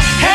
Hey!